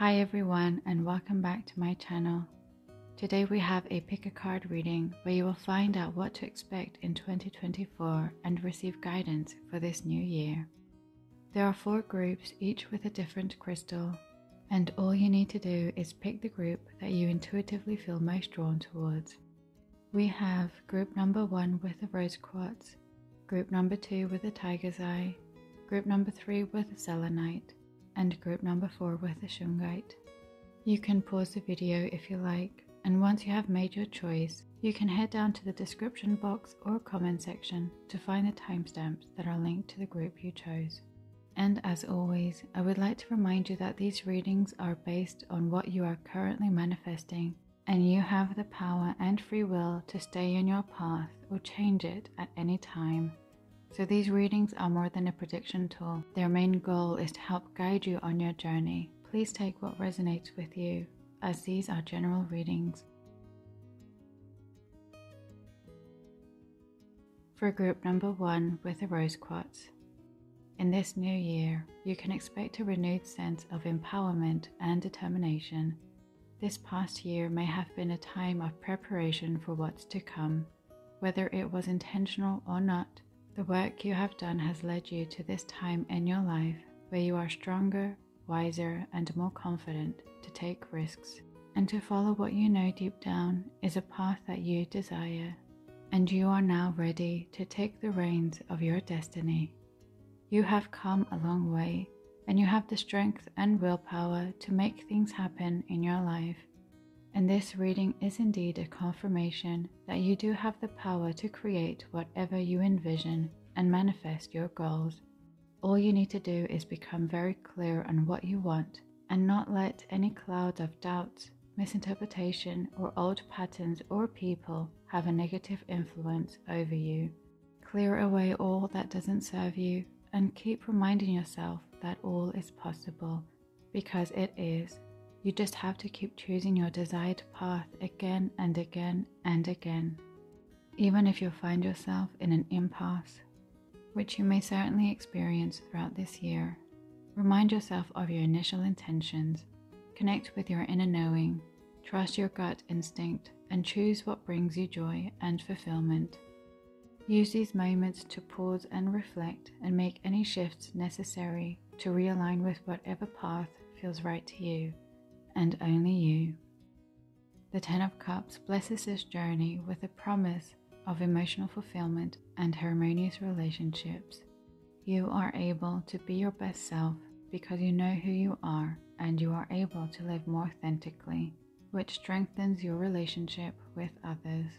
Hi everyone and welcome back to my channel. Today we have a pick a card reading where you will find out what to expect in 2024 and receive guidance for this new year. There are four groups, each with a different crystal, and all you need to do is pick the group that you intuitively feel most drawn towards. We have group number one with the rose quartz, group number two with the tiger's eye, group number three with the selenite, and group number four with the shungite. You can pause the video if you like, and once you have made your choice, you can head down to the description box or comment section to find the timestamps that are linked to the group you chose. And as always, I would like to remind you that these readings are based on what you are currently manifesting, and you have the power and free will to stay on your path or change it at any time. So these readings are more than a prediction tool. Their main goal is to help guide you on your journey. Please take what resonates with you, as these are general readings. For group number one with the rose quartz. In this new year, you can expect a renewed sense of empowerment and determination. This past year may have been a time of preparation for what's to come. Whether it was intentional or not, the work you have done has led you to this time in your life where you are stronger, wiser, and more confident to take risks and to follow what you know deep down is a path that you desire. And you are now ready to take the reins of your destiny. You have come a long way and you have the strength and willpower to make things happen in your life. And this reading is indeed a confirmation that you do have the power to create whatever you envision and manifest your goals. All you need to do is become very clear on what you want and not let any cloud of doubt, misinterpretation, or old patterns or people have a negative influence over you. Clear away all that doesn't serve you and keep reminding yourself that all is possible because it is you just have to keep choosing your desired path again and again and again. Even if you find yourself in an impasse, which you may certainly experience throughout this year, remind yourself of your initial intentions, connect with your inner knowing, trust your gut instinct, and choose what brings you joy and fulfillment. Use these moments to pause and reflect and make any shifts necessary to realign with whatever path feels right to you and only you. The Ten of Cups blesses this journey with a promise of emotional fulfillment and harmonious relationships. You are able to be your best self because you know who you are and you are able to live more authentically, which strengthens your relationship with others.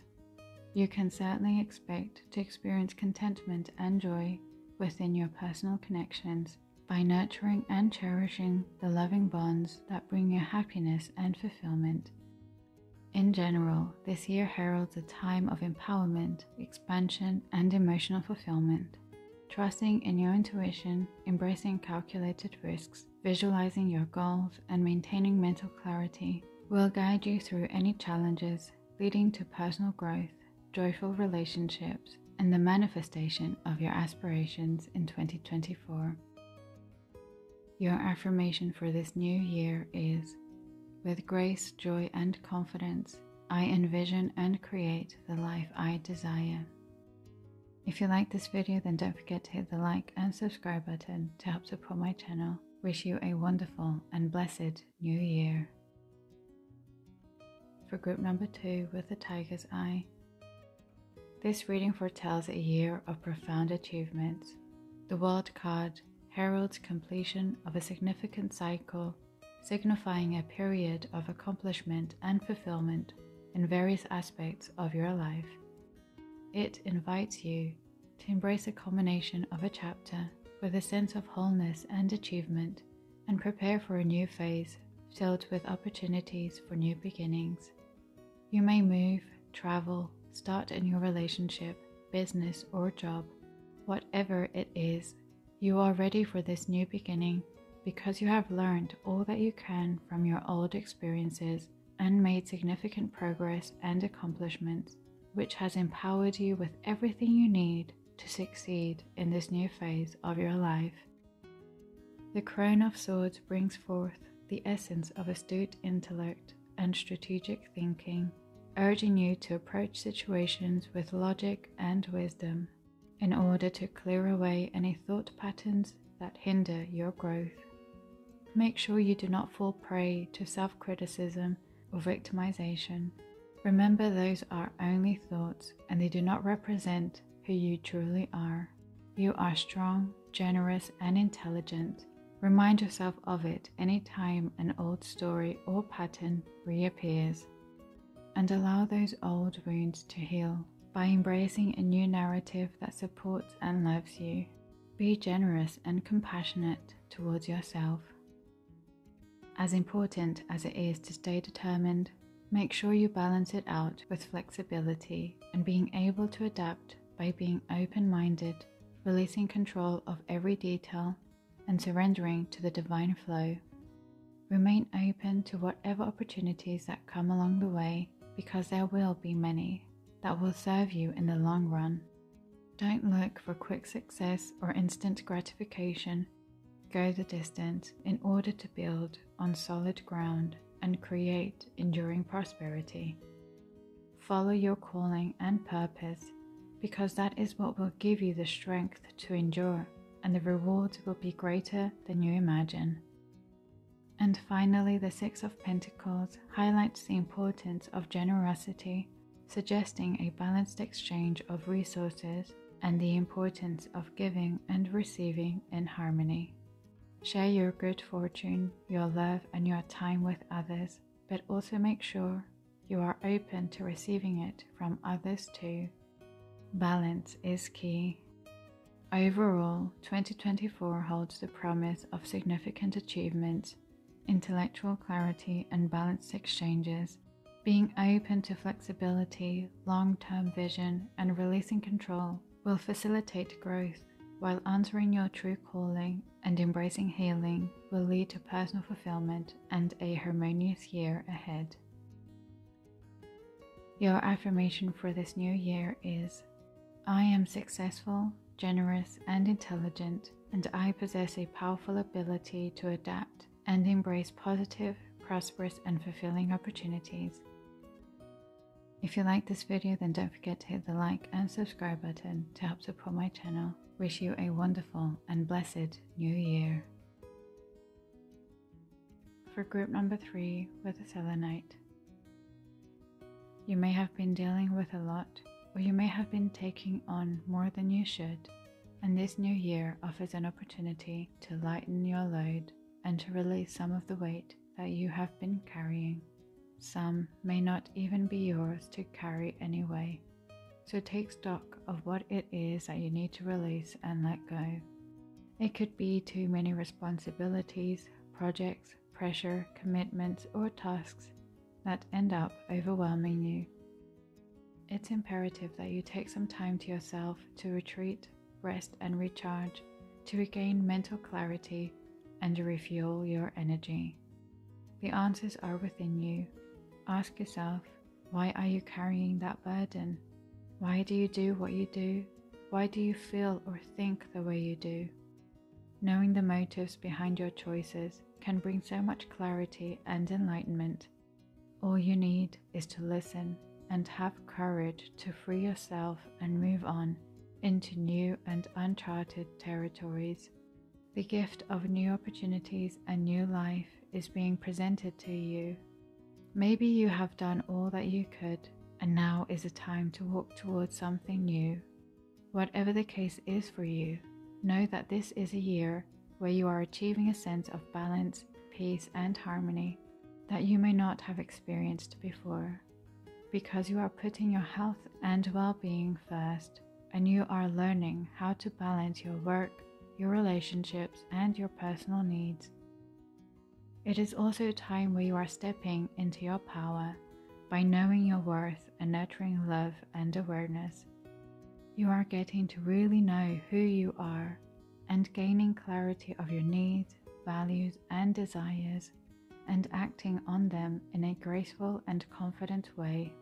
You can certainly expect to experience contentment and joy within your personal connections by nurturing and cherishing the loving bonds that bring you happiness and fulfillment. In general, this year heralds a time of empowerment, expansion, and emotional fulfillment. Trusting in your intuition, embracing calculated risks, visualizing your goals, and maintaining mental clarity will guide you through any challenges, leading to personal growth, joyful relationships, and the manifestation of your aspirations in 2024. Your affirmation for this new year is With grace, joy, and confidence, I envision and create the life I desire. If you like this video, then don't forget to hit the like and subscribe button to help support my channel. Wish you a wonderful and blessed new year. For group number two with the tiger's eye, this reading foretells a year of profound achievements. The World card heralds completion of a significant cycle, signifying a period of accomplishment and fulfillment in various aspects of your life. It invites you to embrace a culmination of a chapter with a sense of wholeness and achievement and prepare for a new phase filled with opportunities for new beginnings. You may move, travel, start a new relationship, business, or job, whatever it is you are ready for this new beginning because you have learned all that you can from your old experiences and made significant progress and accomplishments, which has empowered you with everything you need to succeed in this new phase of your life. The Crown of Swords brings forth the essence of astute intellect and strategic thinking, urging you to approach situations with logic and wisdom in order to clear away any thought patterns that hinder your growth. Make sure you do not fall prey to self criticism or victimization. Remember, those are only thoughts and they do not represent who you truly are. You are strong, generous, and intelligent. Remind yourself of it anytime an old story or pattern reappears. And allow those old wounds to heal by embracing a new narrative that supports and loves you. Be generous and compassionate towards yourself. As important as it is to stay determined, make sure you balance it out with flexibility and being able to adapt by being open minded, releasing control of every detail, and surrendering to the divine flow. Remain open to whatever opportunities that come along the way because there will be many that will serve you in the long run. Don't look for quick success or instant gratification. Go the distance in order to build on solid ground and create enduring prosperity. Follow your calling and purpose because that is what will give you the strength to endure, and the rewards will be greater than you imagine. And finally, the Six of Pentacles highlights the importance of generosity, suggesting a balanced exchange of resources and the importance of giving and receiving in harmony. Share your good fortune, your love, and your time with others, but also make sure you are open to receiving it from others too. Balance is key. Overall, 2024 holds the promise of significant achievements, intellectual clarity, and balanced exchanges. Being open to flexibility, long term vision, and releasing control will facilitate growth, while answering your true calling and embracing healing will lead to personal fulfillment and a harmonious year ahead. Your affirmation for this new year is I am successful, generous, and intelligent, and I possess a powerful ability to adapt and embrace positive, prosperous, and fulfilling opportunities. If you like this video, then don't forget to hit the like and subscribe button to help support my channel. Wish you a wonderful and blessed new year. For group number three with the selenite, you may have been dealing with a lot or you may have been taking on more than you should, and this new year offers an opportunity to lighten your load and to release some of the weight that you have been carrying. Some may not even be yours to carry anyway, so take stock of what it is that you need to release and let go. It could be too many responsibilities, projects, pressure, commitments, or tasks that end up overwhelming you it's imperative that you take some time to yourself to retreat, rest, and recharge to regain mental clarity and refuel your energy. The answers are within you. Ask yourself, why are you carrying that burden? Why do you do what you do? Why do you feel or think the way you do? Knowing the motives behind your choices can bring so much clarity and enlightenment. All you need is to listen and have courage to free yourself and move on into new and uncharted territories. The gift of new opportunities and new life is being presented to you. Maybe you have done all that you could, and now is a time to walk towards something new. Whatever the case is for you, know that this is a year where you are achieving a sense of balance, peace, and harmony that you may not have experienced before because you are putting your health and well being first and you are learning how to balance your work, your relationships, and your personal needs. It is also a time where you are stepping into your power by knowing your worth and nurturing love and awareness. You are getting to really know who you are and gaining clarity of your needs, values, and desires, and acting on them in a graceful and confident way.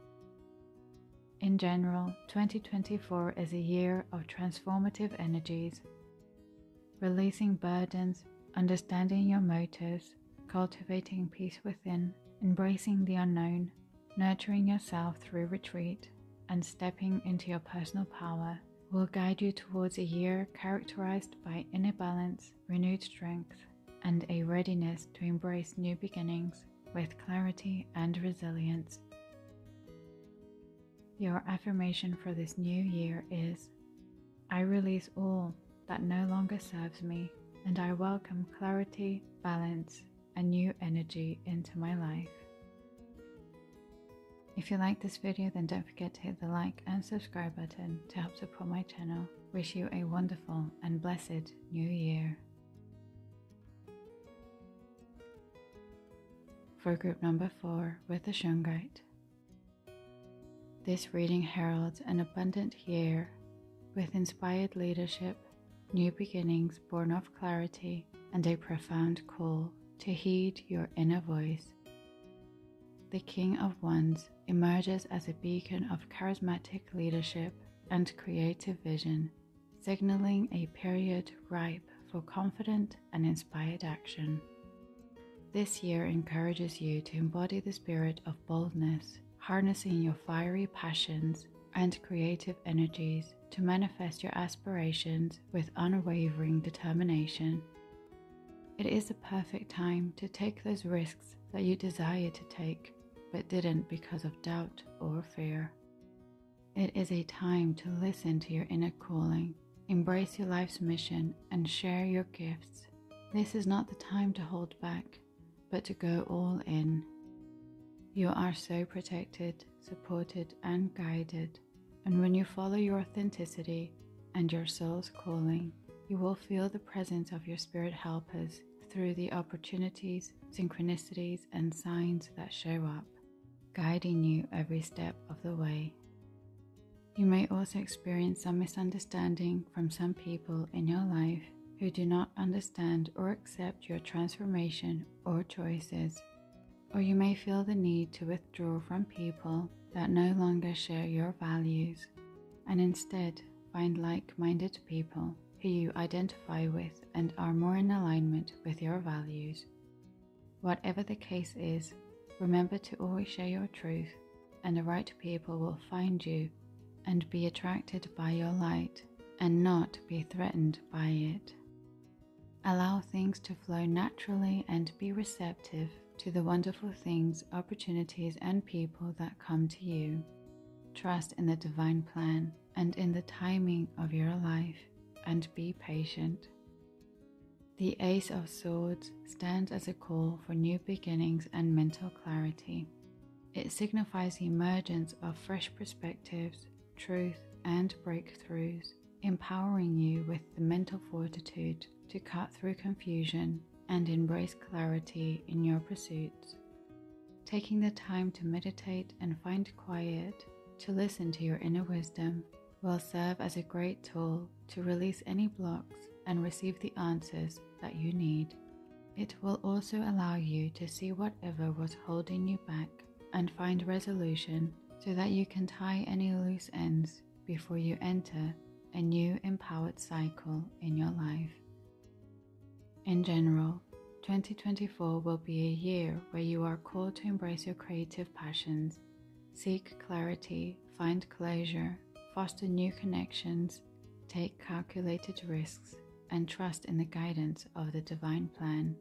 In general, 2024 is a year of transformative energies, releasing burdens, understanding your motives, cultivating peace within, embracing the unknown, nurturing yourself through retreat, and stepping into your personal power will guide you towards a year characterized by inner balance, renewed strength, and a readiness to embrace new beginnings with clarity and resilience. Your affirmation for this new year is I release all that no longer serves me, and I welcome clarity, balance, and new energy into my life. If you like this video, then don't forget to hit the like and subscribe button to help support my channel. Wish you a wonderful and blessed new year. For group number 4 with the Shungite. This reading heralds an abundant year with inspired leadership, new beginnings born of clarity, and a profound call to heed your inner voice. The King of Wands emerges as a beacon of charismatic leadership and creative vision, signaling a period ripe for confident and inspired action. This year encourages you to embody the spirit of boldness, harnessing your fiery passions and creative energies to manifest your aspirations with unwavering determination. It is a perfect time to take those risks that you desire to take but didn't because of doubt or fear. It is a time to listen to your inner calling, embrace your life's mission, and share your gifts. This is not the time to hold back, but to go all in. You are so protected, supported, and guided. And when you follow your authenticity and your soul's calling, you will feel the presence of your spirit helpers through the opportunities, synchronicities, and signs that show up guiding you every step of the way. You may also experience some misunderstanding from some people in your life who do not understand or accept your transformation or choices, or you may feel the need to withdraw from people that no longer share your values and instead find like minded people who you identify with and are more in alignment with your values. Whatever the case is, Remember to always share your truth, and the right people will find you and be attracted by your light and not be threatened by it. Allow things to flow naturally and be receptive to the wonderful things, opportunities, and people that come to you. Trust in the divine plan and in the timing of your life and be patient. The Ace of Swords stands as a call for new beginnings and mental clarity. It signifies the emergence of fresh perspectives, truth, and breakthroughs, empowering you with the mental fortitude to cut through confusion and embrace clarity in your pursuits. Taking the time to meditate and find quiet to listen to your inner wisdom will serve as a great tool to release any blocks and receive the answers that you need. It will also allow you to see whatever was holding you back and find resolution so that you can tie any loose ends before you enter a new empowered cycle in your life. In general, 2024 will be a year where you are called to embrace your creative passions, seek clarity, find closure, foster new connections, take calculated risks, and trust in the guidance of the divine plan.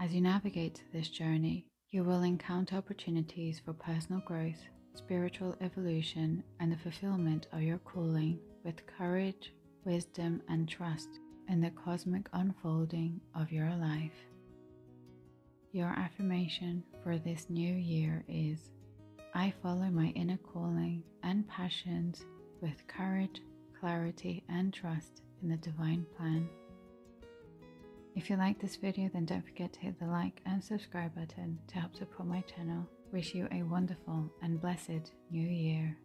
As you navigate this journey, you will encounter opportunities for personal growth, spiritual evolution, and the fulfillment of your calling with courage, wisdom, and trust in the cosmic unfolding of your life. Your affirmation for this new year is I follow my inner calling and passions with courage, clarity, and trust in the divine plan. If you like this video, then don't forget to hit the like and subscribe button to help support my channel. Wish you a wonderful and blessed new year.